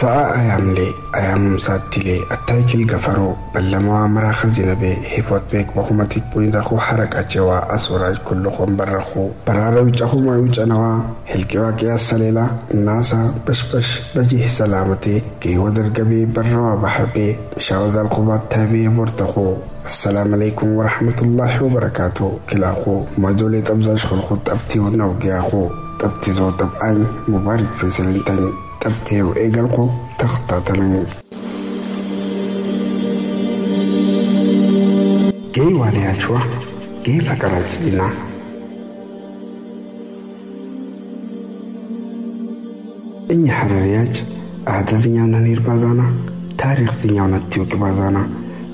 sa'a ayamlee ayamumsaattilee attaayikil gafaroo ballamaa maraa khazinabe hifootbeek bakumatik buindaku harakachewaa asuraaj kulluqon barraku baraara wucahuma wucanawaa helkewaa qiyaasaleela naasa bashbash bajih salaamatee geewa dargabee barrawaa baharbee mishaawadaal qubaat taabee bortaquu السلام عليكم ورحمة الله وبركاته كلاخو مدولة أبزاج خلقو تبتي ونوغياخو تبتي زو تبعين مبارك في سلنتين tabteew eegalku takhtaatalangu gee waaliyaachwa gee faqaraatiina እኛ ሐረሪያች አህደዝኛውነ ኒር ባዛና ታሪክዝኛውነ ቲውቂ ባዛና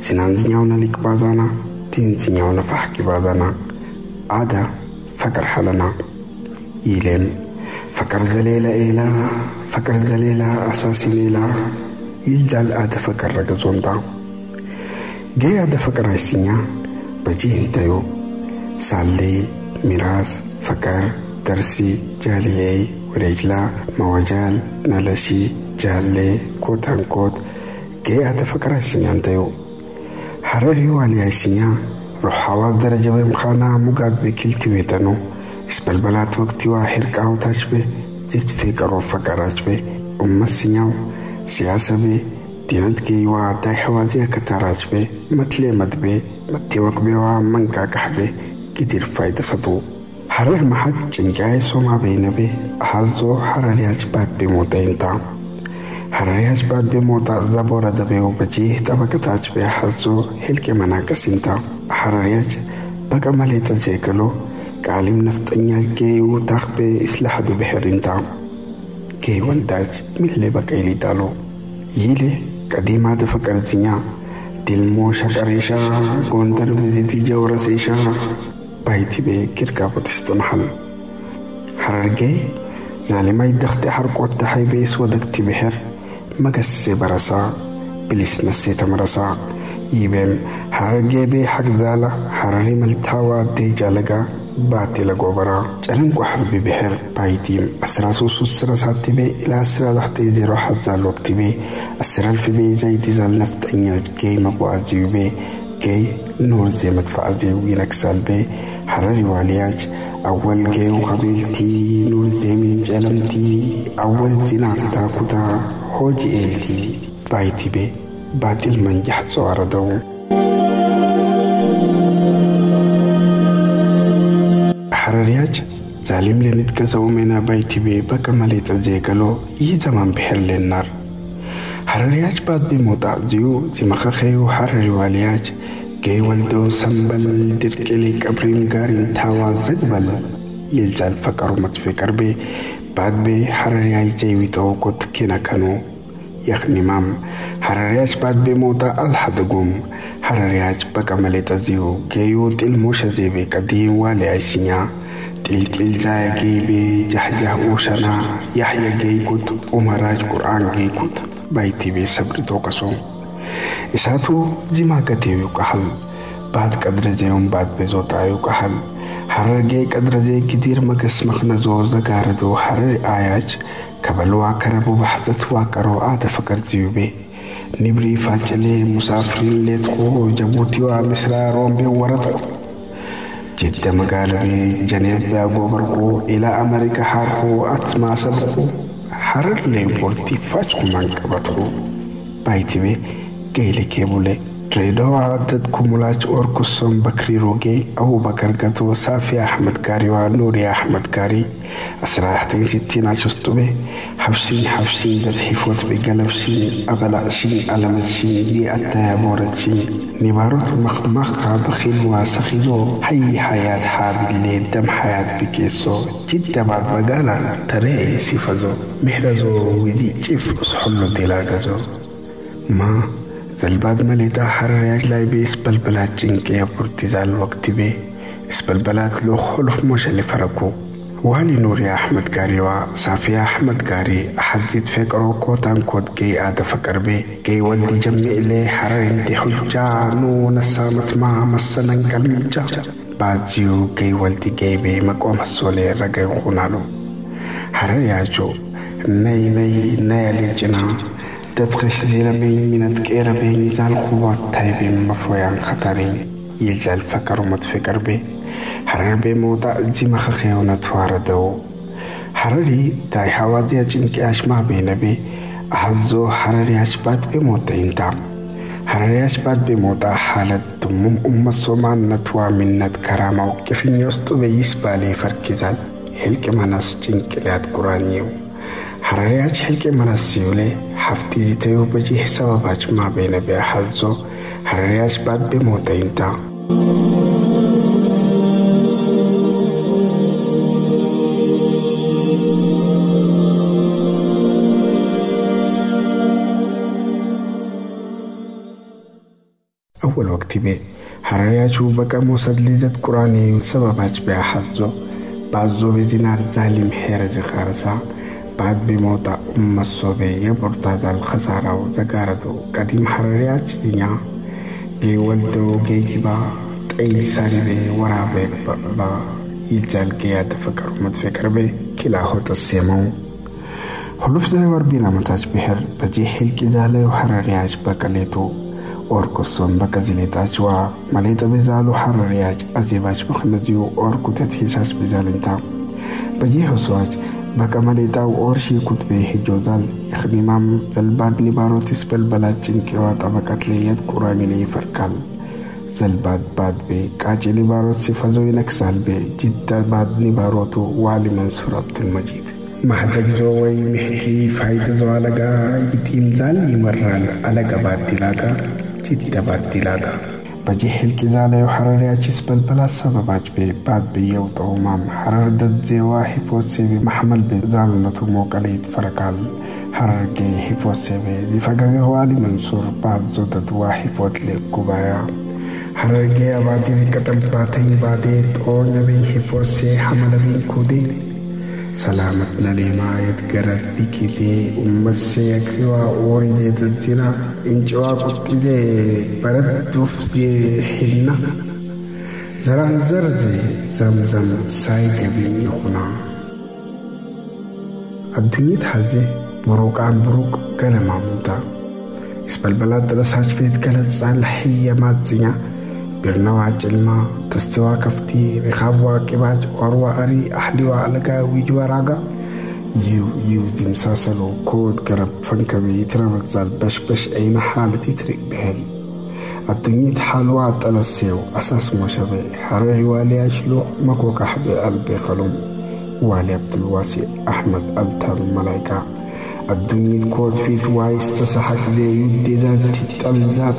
ሲናንዝኛውነ ሊቅ ባዛና ቲንዝኛውነ ፋሕቂ ባዛና አዳ ፈቅር ሐለና ይሌም فقرقليلة إيلا فقرقليلة أساسي ليلا ይልዳል አደፈቀረ ገዞንታ ጌ አደፈቀረ ይስኛ በጂ ሂንተዮ ሳሌ ሚራስ ፈቀር ደርሲ ጃልዬይ ወደጅላ መወጃል ነለሺ ጃሌ ኮታንኮት ጌ አደፈቀረ ይስኛ እንተዮ ሐረሪ ዋልያ ይስኛ ሮሓዋዝ ደረጀ በምኻና ሙጋት ቤኪልቲ ቤተኖ balbalaati waqtii waa hirqaa utaash bee jirtifii qaroofa qaraash bee uummassi nyaa'u siyaasa bee diinadgee waa addaa hawaasii akka taaraash bee matlee matbee mattee waqbee waa mangaa qaxbee gidir faayidasaduu harar mahad cinqaa'ee somaa beeynabee haazoo harariyaas baadbee mooxa'een ta'a harariyaas baadbee mooxaa zaboora dabee hubajii xabaqataash bee haazoo hilqee manaa qasintaa harariyaas baqa malee tajeekaloo. كعلم نفطنيا كي وتخبي إسلاح ببحر انتا كي والداج من اللي بك إلي دالو. يلي قديمة دفكرتنيا دل موشا كريشا قندر بزيتي جورا سيشا بايتي بي كيركا بتشتن حل حرارجي زالي ما يدخت حرق وتحي بيس ودكتي بحر. مقس برسا بلس نسي تمرسا. يبين حرارجي بي حق ذالة حراري ملتاوا دي جالقا. ባቴ ለጎበራ ጨረንቋ ሕርቢ ብሔር ባይቲም 1337ቲቤ ኢላ 121 ዛሎክቲቤ 10000ቤ ዘይዲ ዛልነፍጠኛ ጌይ መጓዓዝዩቤ ጌይ ኖር ዜ መጥፋዕዜው ይነግሳልቤ ሐረሪ ዋልያጅ አወል ጌው ከቤልቲ ኖር ዜሚን ጨለምቲ አወል ዚናፍታ ኩታ ሆጂ ኤልቲ ባይቲቤ ባጢል መንጃሕ ጸዋረደው ፈረሪያች ዛሊም ለንጥቀዘው ሜና ባይቲቤ በቀመሌጠ ዜገሎ ይዘማን ብሔርሌናር። ሐረሪያች ባት ቢሞጣ ዝዩ ሲመኸኸዩ ሐረሪ ዋልያች ጌይ ወልዶ ሰንበል ድርቅሌ ቀብሪም ጋሪን ታዋ ዘግበል የልዛል ፈቀሩ መጥፌ ቀርቤ ባትቤ ሐረሪያች ዘይዊጠው ኮት ኬነከኑ የኽኒማም ሐረሪያች ባትቤ ሞጣ አልሐደጉም ሐረሪያች በቀመሌጠ ዝዩ ጌዩ ጢልሞሸ ዜቤ ቀዲም ዋልያች ስኛ تلك الزاكي بي جحجه اوسنا يحيى جيكوت ومراج قرآن جيكوت بايتي بي صبر توقسو إساتو زما كتيو كحل بعد كدرجيهم بعد بزوتايو كحل حرر جي كدرجي كتير مكس مخنا زوز دقاردو حرر آياج كبل واكربو بحثت واكرو آت فكر تيوبي نبري فاتشلي مسافرين ليتقو جبوتي ومصر رومبي ورطو jette magaalbii janeefiyaa gobarquu ilaa ameerikaa harkuu atmaasaa bu'u harar leepoortii faachkumaan qabatu baay'ee tibee ga'ilee keebulee. Traydhawa dad kumulaj Orkuson Bakri Roge, Abubakar Gato, Safi Ahmed Gari waa Nuuri Ahmed Gari asraxdan sitiin castube habsiin habsiin dad xifood bay galabsiin abalacsiin alamadsiin biataaboorajsiin nibaarod maqmaqa bakhil waa sakhidoo hayi hayaad xaabilee dam hayaad bigeeso jiddabaad magaala taree sifado mihrazoo wedi jif usxullo dilaagazo maa ዘልባድ ሐራርያት ላይ ብስበልበላት ጭንቄ አቡርቲዛል ወቅትቤ ስበልበላት ሎኾልፍ ሞሸል ፈረኩ ዋሊ ኑሪ አሕመድ ጋሪዋ ሳፊያ አሕመድ ጋሪ አሓዚት ፌቅሮ ኮታን ኮት ጌይ አደፈ ቀርቤ ጌይ ወልዲ ጀሚዕሌ ሐረር እንዲ ሑጃ ኑ ነሳመትማ መሰነን ቀልምጃ ባዚዩ ጌይ ወልዲ ጌይቤ መቆም ሶሌ ረገን ኹናሉ። ሐረር ያጆ ነይ ነይ ነያሌ ጭና። تتخش زيلمين من تكير بين زال خوات تايبين مفويان خطرين يجال فكر ومتفكر بي حرر بي موضع زي خيونة تواردو حرري تاي حوادي أجنك أشما بين بي أحزو حرري أشبات بموتا إنتام حرري أشبات بموتا حالة تمم أم الصومان نتوا منت كرامة وكيف يوستو بيس بالي فركزال هلك مناس جنك لات قرانيو حررياج هفته تا یو بجې سبا بچ ما بین بیا حزو هر ریاش باد به موتین تا. أول وقت به هر چو بکا موسد لیزت قرآنی سبا بچ بیا حزو بعد زو به زینار ظالم حیر زخارسا بعد بموت أم الصبي برتاز الخسارة وزقاردو قديم حرريات دنيا جي ولدو جي جبا تأي سانبي ورابي با يجال جياد فكر ومتفكر بي كلا هو تسيمو حلوف زي وربينا متاج بحر بجي حل كزالي وحرريات بكاليتو orkoson bakka zileetaachwaa maleeta bizaalu harariyaach azebaach bakhanajiyuu orkutet hisaas bizaalintaa bajee hosoach bakka maleetaa orshii kutbee hijoodal ikhnimaam zalbaad nibaarotis balbalaaችን ቄዋ ጠበቀትለየት ቁራሚሌ ይፈርካል ዘልባድ ባድ ቤ ቃጭ ኒባሮት ሲፈዞ ይነክሳል ቤ ጅዳ ባድ ኒባሮቱ ዋሊ መንሱር አብድል መጂድ ማህደግ ዞ ወይ ምሕቲ ፋይደ ዞ አለጋ ይጢምዛል ይመራል አለጋ ባዲላጋ ጅዳ ባዲላጋ ಬಜೆಹೆಲ್ಕಿದಾಲೆಯು ಹರರಿಯಾಚಿಸ್ ಬಲ್ಬಲ ಸಬಬಾಜ್ಬೆ ಬಾದ್ಬೆ ಯೌತ ಉಮಾಮ್ ಹರರ್ದದ್ ಜೇವಾ ಹಿಪೋತ್ಸೇವೆ ಮಹಮಲ್ ಬೆದಾಲುನತು ಮೋಕಲೀತ್ ಫರಕಾಲ್ ಹರರ್ಗೆ ಹಿಪೋತ್ಸೇವೆ ದಿಫಗಗವಾಲಿ ಮನ್ಸೂರ್ ಪಾದ್ಜುದದ್ ವಾ ಹಿಪೋತ್ಲೆ ಕುಬಾಯ ಹರರ್ಗೆ ಅವಾದಿ ವಿಕತಲ್ ಬಾತೆಂಗ್ ಬಾದೆ ತೋ ನವಿ ಹಿಪೋತ್ಸೆ ಹಮಲವಿ ಕುದಿ salaamat naleemaa edgara bikitee ummassee akiwaa oorijee tajjira incawaa quxxijee baradduuf jee hinna zaranzar jee zamzam saay gabiin kunaa addunyi taajee buruqaan buruq ganamaa muutaa isbalbalaa xalasaach beet galachaan xiyyamaa cinaa birnawaa cilmaa tastiwaa kaftii rikaabwaa qibaaj warwaa arii ahliwaa alagaa wiijwaraaga yiw yiw zimsaasaloo kood garab fankabee tirabazzaal bashbash ayna xaalati tirig behel addunyit xaalwaa talaseew asaas moshabe harari waaliyaashlo makokaxbe albeeqalum waali abdulwaasi axmed altaan malaykaa الدنيا الكود في توايس تسحك ذي يدي ذات تتلذات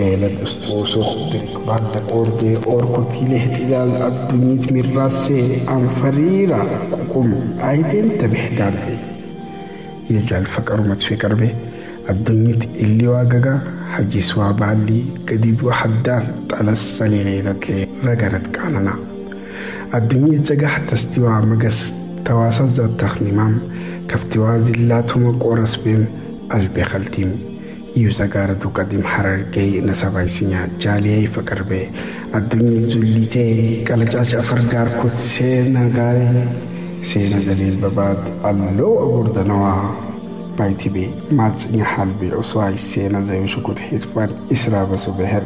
قلان تتخنتي إيلد أستوسو درك بعد أوردي أوركو تيله تدال الدنيا من راسي أم فريرا كوكم أيدين تبحدار دي يجعل فكر متفكر به الدنيا اللي واقعا حجي سوابالي قديد وحدار تلسلي ليلة لي رقرت كاننا الدنيا جاقا تستوى مقس تواصل ذات تخنمام كفتوا ذلاتهم قورس بهم البخلتيم yuzagaratuka dimharargay nasabaysina jaliyay fakarbe addunyin zullitee qalacaach afargaar kut seena gaare seena daliil babaad alloo aburdanawaa baytibe maatsinya halbe osoay seena zayushukut hisban israabaso beher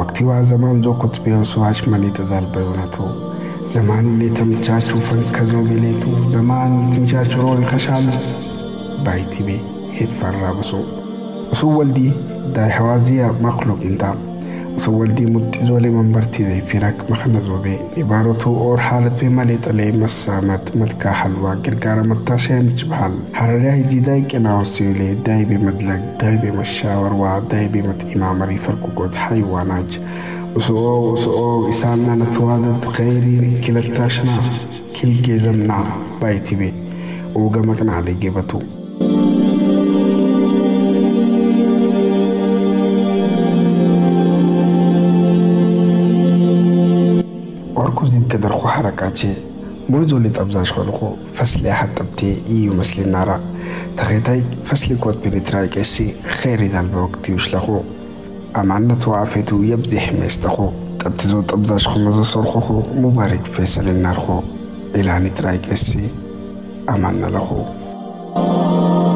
waktiwaa zamaan zokut be osoach manitadal bayonatoo ዘማን የተምቻቹ ፈንከዞ ቤሌቱ ዘማን የተምቻቹ ሮል ከሻሉ ባይቲቤ ሄት ፈራብሶ مني تدال بيونتو زمان اللي تمشاشو فنكزو بليتو زمان تمشاشو رول خشال بايتي بي هيت فرا بسو وسو والدي داي حوازيا مخلوق انتا. وسو والدي متزولي منبرتي داي فراك مخنزو بي نباروتو اور حالت بي مالي تلي مسامت مدكا حلوة. قرقارة متاشين جبحال حراري جي داي كنا وسيولي. داي بي مدلق داي بي مشاور وا داي بي مت إمام ريفرقو قد حيواناج. وسؤو وسؤو إساننا نتوادد خيري كلتاشنا كل جزمنا بايتي بي. وقمكنا علي جبتو حركاتي اللي تبزاش خلقو. فصلي حتى بتي إيو مسلي النارا تغيتاي فصلي كوت بنتراي كيسي. خيري دال بوقتي وشلخو. أمانة وعافيته يبدي حميستخو. تبتزو تبزاش خمزو صرخو مبارك فيصل النارخو إلى نتراي كيسي. la go